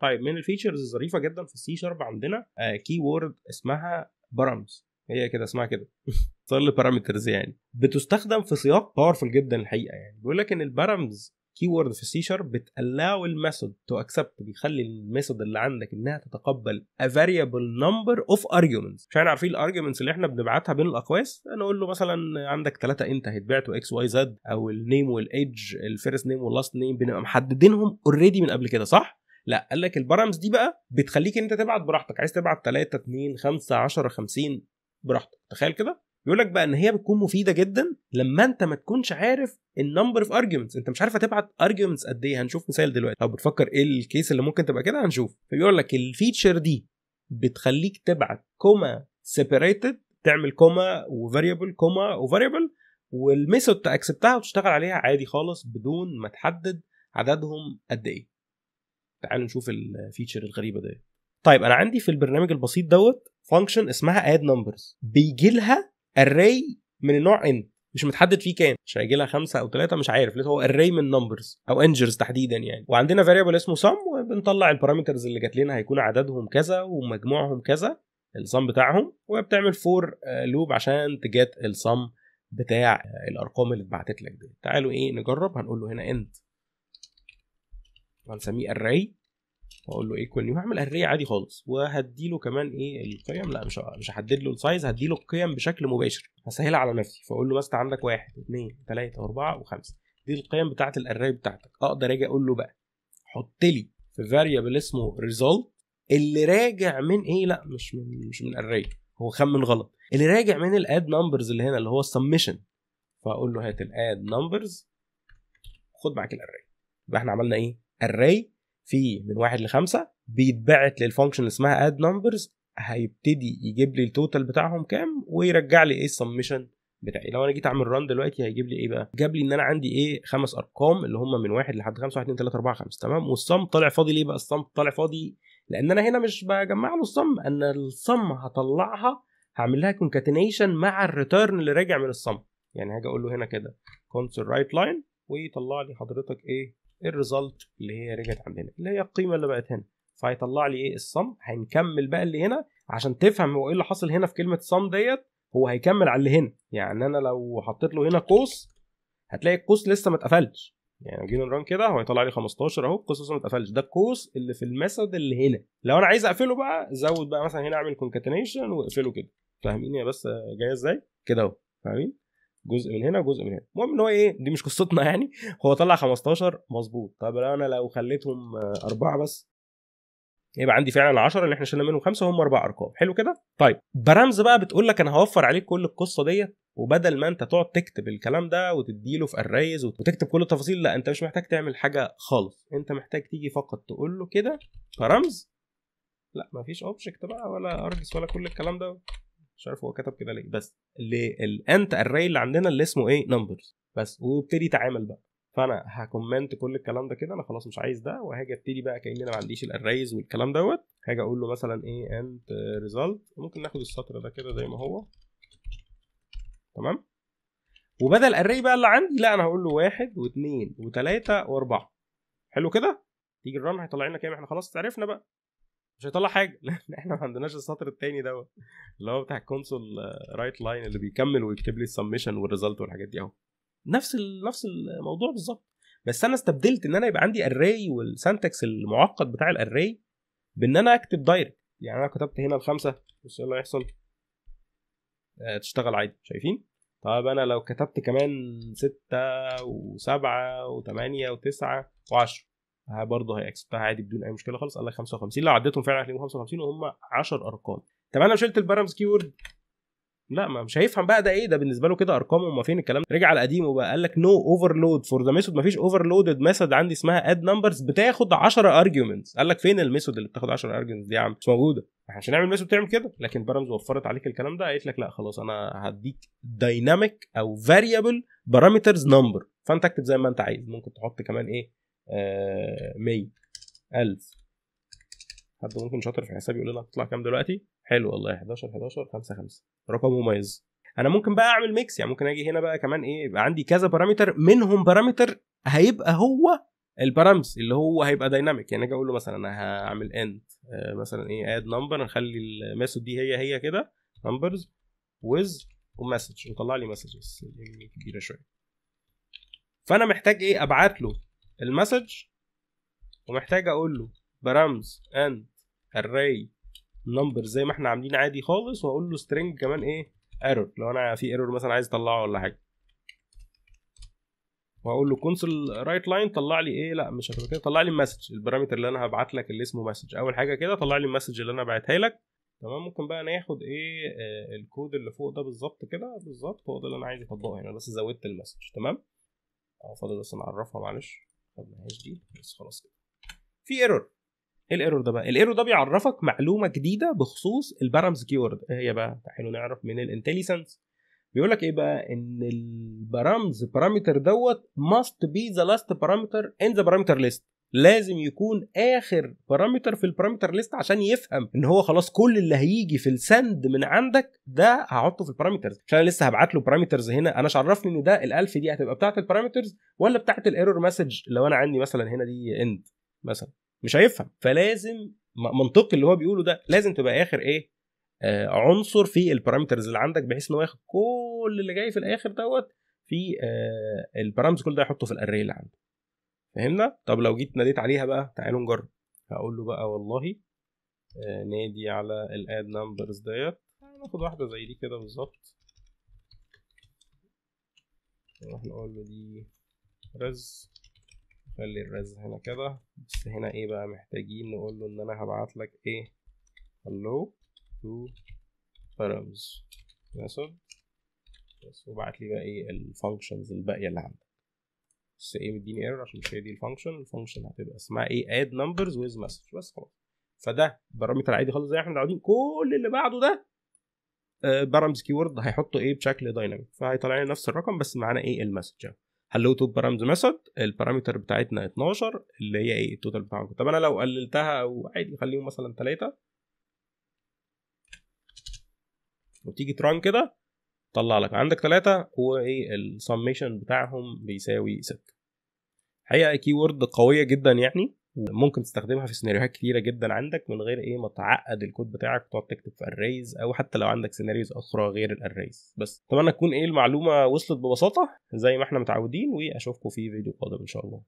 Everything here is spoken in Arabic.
طيب من ال features الظريفة جدا في ال C Sharp عندنا keyword اسمها params هي كده اسمها كده. صار parameters يعني. بتستخدم في سياق powerful جدا الحقيقة يعني. بيقول لك إن ال params keyword في ال C Sharp بت allow ال method to accept بيخلي ال method اللي عندك إنها تتقبل a variable number of arguments. مش إحنا عارفين ال arguments اللي إحنا بنبعتها بين الأقواس نقول له مثلا عندك ثلاثة انت هيتبعتوا X Y Z أو النيم والايدج الفيرست نيم واللاست نيم بنبقى محددينهم already من قبل كده صح؟ لا قال لك ال params دي بقى بتخليك إن أنت تبعت براحتك. عايز تبعت 3 2 5 10 50 براحتك. تخيل كده؟ يقول لك بقى إن هي بتكون مفيدة جدا لما أنت ما تكونش عارف ال number of arguments أنت مش عارف هتبعت arguments قد إيه. هنشوف مثال دلوقتي. لو بتفكر إيه ال case اللي ممكن تبقى كده هنشوف. فبيقول لك ال feature دي بتخليك تبعت comma separated تعمل كوما وفاريبل كوما وفاريبل والميثود تاكسبتها وتشتغل عليها عادي خالص بدون ما تحدد عددهم قد إيه. تعالوا نشوف ال feature الغريبة دي طيب أنا عندي في البرنامج البسيط دوت function اسمها add numbers بيجي لها array من النوع int مش متحدد فيه كام. مش هيجي لها خمسة أو ثلاثة مش عارف. لسه هو array من numbers أو integers تحديدا يعني. وعندنا variable اسمه sum وبنطلع ال parameters اللي جات لنا. هيكون عددهم كذا ومجموعهم كذا السم بتاعهم وبتعمل for loop عشان ت get ال sum بتاع الأرقام اللي اتبعتت لك دي تعالوا إيه نجرب. هنقول له هنا انت هنسميه array وأقول له equal new هعمل array عادي خالص. وهدي له كمان إيه القيم. لا مش مش هحدد له ال size هدي له القيم بشكل مباشر. هسهلها على نفسي. فأقول له مثلا عندك واحد اثنين ثلاثة أربعة وخمسة. دي القيم بتاعت ال array بتاعتك. أقدر آجي أقول له بقى حط لي في variable اسمه result اللي راجع من إيه؟ لا مش من مش من array هو خمن غلط. اللي راجع من ال add numbers اللي هنا اللي هو السمشن فأقول له هات ال add numbers خد معاك ال array يبقى إحنا عملنا إيه؟ array في من واحد لخمسة بيتبعت لل function اسمها add numbers هيبتدي يجيب لي ال total بتاعهم كام ويرجع لي إيه السمشن بتاعي. لو أنا جيت أعمل run دلوقتي هيجيب لي إيه بقى؟ جاب لي إن أنا عندي إيه؟ خمس أرقام اللي هم من واحد لحد خمسة واحد اتنين تلاتة أربعة خمسة. تمام؟ وال sum طالع فاضي ليه بقى؟ ال sum طالع فاضي لأن أنا هنا مش بجمع له ال sum أنا ال sum هطلعها هعمل لها concatenation مع ال return اللي راجع من ال sum يعني هاجي أقول له هنا كده Console WriteLine ويطلع لي حضرتك إيه؟ ال result اللي هي رجعت عندنا اللي هي القيمة اللي بقت هنا. فهيطلع لي إيه؟ ال sum هنكمل بقى اللي هنا عشان تفهم هو إيه اللي حصل هنا في كلمة sum ديت. هو هيكمل على اللي هنا. يعني أنا لو حطيت له هنا قوس هتلاقي القوس لسه ما اتقفلش. يعني جينا ن run كده هو هيطلع لي 15 أهو القوس لسه ما اتقفلش. ده القوس اللي في ال method اللي هنا. لو أنا عايز أقفله بقى زود بقى مثلا هنا أعمل concatenation وأقفله كده. فاهمين يا بس جاية إزاي؟ كده أهو. فاهمين؟ جزء من هنا وجزء من هنا. المهم إن هو إيه دي مش قصتنا يعني. هو طلع 15 مظبوط. طب أنا لو خليتهم أربعة بس يبقى عندي فعلا 10 اللي إحنا شلنا منهم خمسة هم أربع أرقام. حلو كده؟ طيب برامز بقى بتقول لك أنا هوفر عليك كل القصة ديت وبدل ما أنت تقعد تكتب الكلام ده وتديله في الريز وتكتب كل التفاصيل لا أنت مش محتاج تعمل حاجة خالص. أنت محتاج تيجي فقط تقول له كده params. لا مفيش object بقى ولا args ولا كل الكلام ده. مش عارف هو كتب كده ليه. بس لل int array اللي عندنا اللي اسمه إيه؟ numbers بس وابتدي يتعامل بقى. فأنا ه comment كل الكلام ده كده أنا خلاص مش عايز ده وهاجي ابتدي بقى كأني أنا ما عنديش ال arrays والكلام دوت. هاجي أقول له مثلا إيه؟ int result ممكن ناخد السطر ده كده زي ما هو. تمام؟ وبدل ال array بقى اللي عندي لا أنا هقول له واحد واثنين وثلاثه وأربعة. حلو كده؟ تيجي ال run هيطلع لنا كام؟ إحنا خلاص عرفنا بقى. مش هيطلع حاجة. لأن إحنا ما عندناش السطر التاني دوت. اللي هو بتاع ال Console WriteLine اللي بيكمل ويكتب لي ال summation وال result والحاجات دي أهو. نفس. نفس الموضوع بالظبط. بس أنا استبدلت إن أنا يبقى عندي array وال syntax المعقد بتاع ال array بإن أنا أكتب direct يعني أنا كتبت هنا الخمسة. بص اللي هيحصل آه تشتغل عادي. شايفين؟ طب أنا لو كتبت كمان ستة وسبعة وثمانية وتسعة وعشرة. برضه هي accept ها عادي بدون أي مشكلة خالص. قال لك 55 لو عديتهم فعلا هتلاقيهم 55 وهم 10 أرقام. طب أنا لو شلت ال params keyword لا ما مش هيفهم بقى ده إيه. ده بالنسبة له كده أرقام وما فين الكلام. رجع على قديم وبقى قال لك no overload for the method ما فيش overloaded method عندي اسمها add numbers بتاخد 10 arguments قال لك فين ال method اللي بتاخد 10 arguments دي يا عم؟ مش موجودة. إحنا عشان نعمل method تعمل كده. لكن params وفرت عليك الكلام ده. قالت لك لا خلاص أنا هديك dynamic أو variable parameters number فأنت اكتب زي ما أنت عايز. ممكن تحط كمان إيه؟ 100 1000 حد ممكن شاطر في الحساب يقول لنا هتطلع كام دلوقتي؟ حلو والله 11 11 5 5 رقم مميز. أنا ممكن بقى أعمل mix يعني ممكن أجي هنا بقى كمان إيه يبقى عندي كذا parameter منهم parameter هيبقى هو ال params اللي هو هيبقى dynamic يعني أجي أقول له مثلا أنا هعمل add مثلا إيه add number نخلي ال method دي هي هي كده numbers with message وطلع لي messages كبيرة شوية. فأنا محتاج إيه أبعت له ال message ومحتاج أقول له params int array number زي ما إحنا عاملين عادي خالص وأقول له string كمان إيه error لو أنا في error مثلا عايز أطلعه ولا حاجة. وأقول له Console WriteLine طلع لي إيه لأ مش هتبقى كده طلع لي ال message ال parameter اللي أنا هبعت لك اللي اسمه message أول حاجة كده طلع لي ال message اللي أنا بعتها لك. تمام؟ ممكن بقى ناخد إيه آه الكود اللي فوق ده بالظبط كده. بالظبط هو ده اللي أنا عايز أطبقه هنا بس زودت ال message تمام؟ أه فاضل بس نعرفها معلش. خدناهاش دي بس خلاص كده. في error إيه ال error ده بقى؟ ال error ده بيعرفك معلومة جديدة بخصوص ال params keyword إيه هي بقى؟ تعالوا نعرف من ال IntelliSense بيقول لك إيه بقى؟ إن ال params parameter دوت must be the last parameter in the parameter list. لازم يكون آخر parameter في ال parameter list عشان يفهم إن هو خلاص كل اللي هيجي في السند من عندك ده هحطه في ال parameters عشان أنا لسه هبعت له parameters هنا. أنا عرفني إن ده الألف دي هتبقى بتاعه ال parameters ولا بتاعه ال error message لو أنا عندي مثلا هنا دي int مثلا. مش هيفهم. فلازم منطقي اللي هو بيقوله ده. لازم تبقى آخر إيه؟ آه عنصر في ال parameters اللي عندك بحيث إن هو ياخد كل اللي جاي في الآخر دوت في آه ال parameters كل ده يحطه في ال array اللي عنده فهمنا؟ طب لو جيت ناديت عليها بقى تعالوا نجرب. هقول له بقى والله آه نادي على ال add numbers ديت. ناخد واحدة زي دي كده بالظبط. نروح نقول له دي res. خلي ال res هنا كده. بس هنا إيه بقى محتاجين؟ نقول له إن أنا هبعت لك إيه؟ hello to params method بس وبعت لي بقى إيه ال functions الباقية اللي عندك. بس إيه مديني error عشان مش هي دي ال function ال function هتبقى اسمها إيه؟ add numbers with message. بس خلاص. فده parameter عادي خالص زي إحنا متعودين. كل اللي بعده ده params keyword هيحطه إيه؟ بشكل dynamic فهيطلع لي نفس الرقم بس معانا إيه؟ ال message. hello to params method ال parameter بتاعتنا 12 اللي هي إيه؟ ال total بتاعهم طب أنا لو قللتها أو عادي خليهم مثلا 3 وتيجي ت run كده طلع لك. عندك 3 وايه السميشن بتاعهم بيساوي 6 حقيقة keyword قوية جدا يعني ممكن تستخدمها في سيناريوهات كتيرة جدا عندك من غير إيه ما تعقد الكود بتاعك وتقعد تكتب في arrays أو حتى لو عندك scenarios أخرى غير ال arrays بس أتمنى تكون إيه المعلومة وصلت ببساطة زي ما إحنا متعودين وأشوفكم في فيديو قادم إن شاء الله.